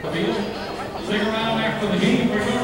Stick around after the game.